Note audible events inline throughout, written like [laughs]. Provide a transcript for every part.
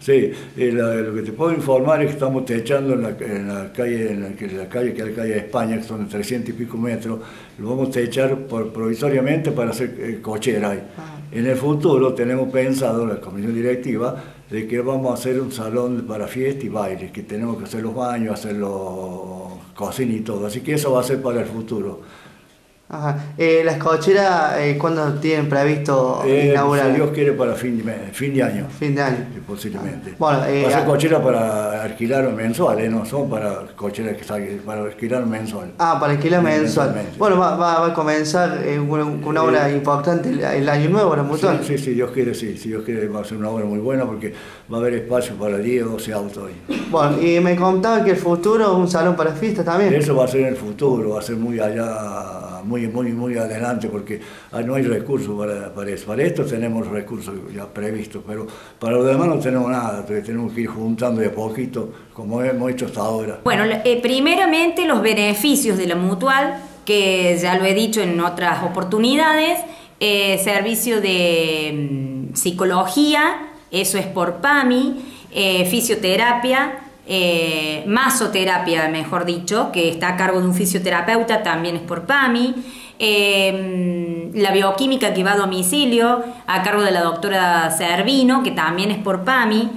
Sí, eh, lo que te puedo informar es que estamos techando en la, calle, en la, calle que es la calle de España, que son de 300 y pico metros, lo vamos a techar por, provisoriamente para hacer eh, cochera ahí. Ah. En el futuro tenemos pensado, la comisión directiva, de que vamos a hacer un salón para fiesta y baile, que tenemos que hacer los baños, hacer los cocina y todo, así que eso va a ser para el futuro. Ajá. Eh, ¿Las cocheras eh, cuándo tienen previsto eh, inaugurar? Si Dios quiere para fin de, fin de año. Fin de año. posiblemente. Bueno, eh, Va a ser cochera para alquilar mensual, no son para cocheras que salen, para alquilar mensual. Ah, para alquilar mensual. Bueno, va, va, a comenzar con una obra importante el, año nuevo, la mutual. Sí, sí, Dios quiere, sí. Si Dios quiere va a ser una obra muy buena porque va a haber espacio para 10 o 12 autos ahí. Bueno, y me contaba que el futuro, un salón para fiestas también. Eso va a ser en el futuro, va a ser muy allá muy, muy, muy adelante porque ah, no hay recursos para, para eso. Para esto tenemos recursos ya previstos, pero para lo demás no tenemos nada, tenemos que ir juntando de poquito como hemos hecho hasta ahora. Bueno, eh, primeramente los beneficios de la mutual, que ya lo he dicho en otras oportunidades, eh, servicio de mm, psicología, eso es por PAMI, eh, fisioterapia, eh, masoterapia, mejor dicho, que está a cargo de un fisioterapeuta, también es por PAMI. Eh, la bioquímica que va a domicilio, a cargo de la doctora Servino, que también es por PAMI.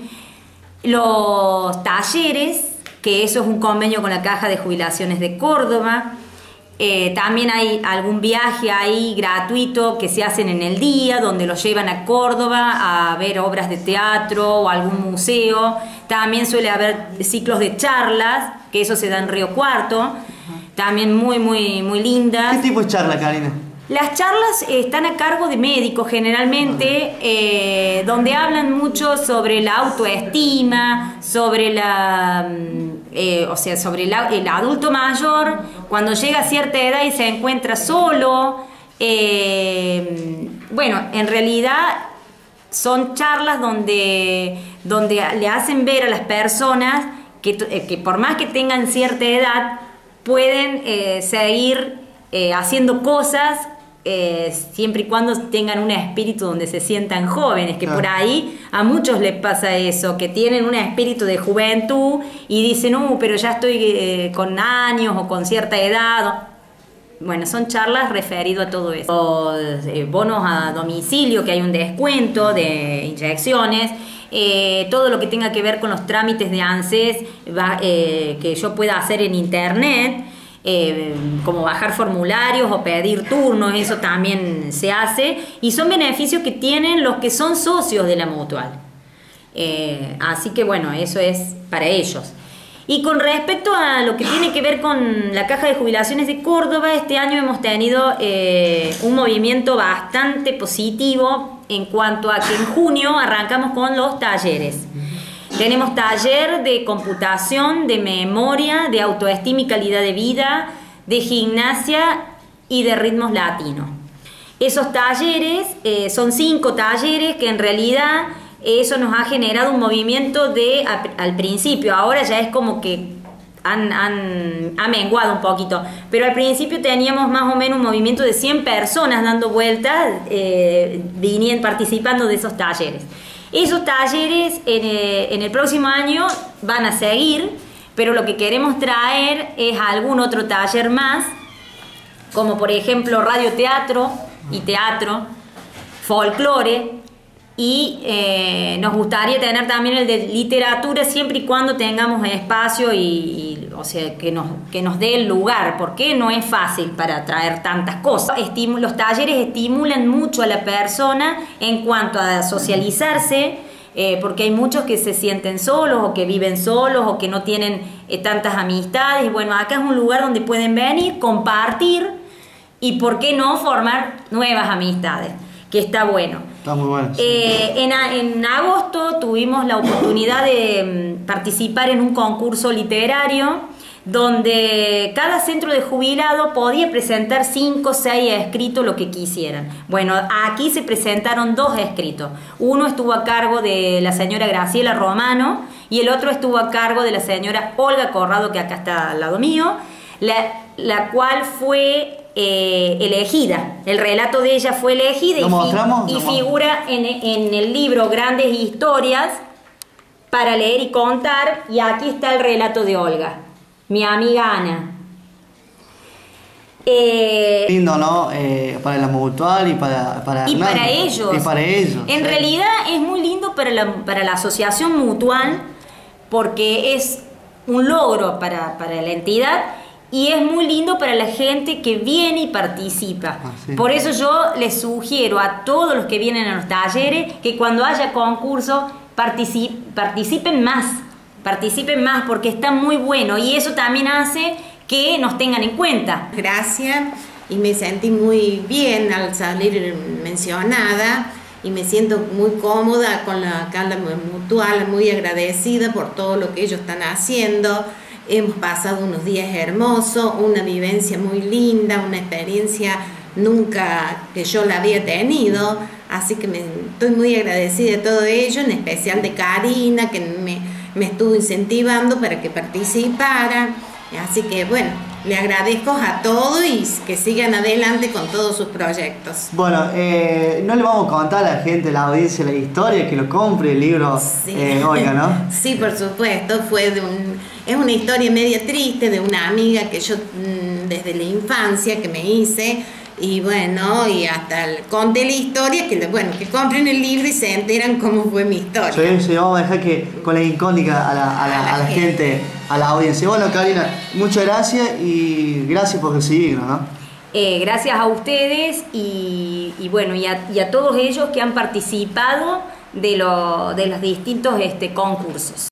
Los talleres, que eso es un convenio con la Caja de Jubilaciones de Córdoba. Eh, también hay algún viaje ahí gratuito que se hacen en el día, donde los llevan a Córdoba a ver obras de teatro o algún museo. También suele haber ciclos de charlas, que eso se da en Río Cuarto. También muy, muy, muy lindas. ¿Qué tipo de charla, Karina? Las charlas están a cargo de médicos generalmente, eh, donde hablan mucho sobre la autoestima, sobre la, mm, eh, o sea, sobre el adulto mayor, cuando llega a cierta edad y se encuentra solo. Eh, bueno, en realidad son charlas donde, donde le hacen ver a las personas que, que por más que tengan cierta edad, pueden seguir haciendo cosas eh, siempre y cuando tengan un espíritu donde se sientan jóvenes, que por ahí a muchos les pasa eso, que tienen un espíritu de juventud y dicen, uh, pero ya estoy eh, con años o con cierta edad. Bueno, son charlas referido a todo eso. Eh, bonos a domicilio, que hay un descuento de inyecciones. todo lo que tenga que ver con los trámites de ANSES que yo pueda hacer en internet. Eh, como bajar formularios o pedir turnos, eso también se hace, y son beneficios que tienen los que son socios de la mutual. Eh, así que bueno, eso es para ellos. Y con respecto a lo que tiene que ver con la caja de jubilaciones de Córdoba, este año hemos tenido eh, un movimiento bastante positivo en cuanto a que en junio arrancamos con los talleres. Tenemos taller de computación, de memoria, de autoestima y calidad de vida, de gimnasia y de ritmos latinos. Esos talleres eh, son cinco talleres que en realidad eso nos ha generado un movimiento de al principio, ahora ya es como que han, han, ha menguado un poquito, pero al principio teníamos más o menos un movimiento de 100 personas dando vueltas, eh, participando de esos talleres. Esos talleres eh, en, el próximo año van a seguir, pero lo que queremos traer es algún otro taller más, como por ejemplo radioteatro y teatro, folclore, y eh, nos gustaría tener también el de literatura siempre y cuando tengamos espacio y, o sea que nos, que nos dé el lugar porque no es fácil para traer tantas cosas. Los talleres estimulan mucho a la persona en cuanto a socializarse eh, porque hay muchos que se sienten solos o que viven solos o que no tienen eh, tantas amistades. Bueno acá es un lugar donde pueden venir compartir y por qué no formar nuevas amistades que está bueno. Está muy bueno. Eh, en, agosto tuvimos la oportunidad de mm, participar en un concurso literario donde cada centro de jubilado podía presentar cinco o seis escritos lo que quisieran. Bueno, aquí se presentaron dos escritos. Uno estuvo a cargo de la señora Graciela Romano y el otro estuvo a cargo de la señora Olga Corrado, que acá está al lado mío, la, la cual fue eh, elegida. El relato de ella fue elegida y, figura en, el libro Grandes Historias para leer y contar. Y aquí está el relato de Olga, mi amiga Ana. Eh, Lindo, ¿no? Eh, para la mutual y para... para y para ellos. Y para ellos. En realidad es muy lindo para la, para la asociación mutual porque es un logro para, para la entidad y es muy lindo para la gente que viene y participa. Ah, Por eso yo les sugiero a todos los que vienen a los talleres que cuando haya concurso participen más, participen más porque está muy bueno y eso también hace que nos tengan en cuenta. Gracias y me sentí muy bien al salir mencionada y me siento muy cómoda con la Calda Mutual, muy agradecida por todo lo que ellos están haciendo. Hemos pasado unos días hermosos, una vivencia muy linda, una experiencia nunca que yo la había tenido, así que me, estoy muy agradecida de todo ello, en especial de Karina, que me, me estuvo incentivando para que participara. Así que bueno, le agradezco a todos y que sigan adelante con todos sus proyectos. Bueno, eh, no le vamos a contar a la gente, a la audiencia, la historia, que lo compre el libro, sí. Eh, ¿no? [laughs] sí, por supuesto, fue de un, es una historia media triste de una amiga que yo mm, desde la infancia que me hice y bueno, y hasta el, conté la historia, que bueno, que compren el libro y se enteran cómo fue mi historia. Sí, sí, vamos a dejar que con la incógnita a la, a la, gente. a la audiencia. Bueno, Karina, muchas gracias y gracias por recibirnos, ¿no? Eh, gracias a ustedes y, y bueno, y a, y a, todos ellos que han participado de, lo, de los distintos este, concursos.